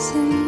mountains.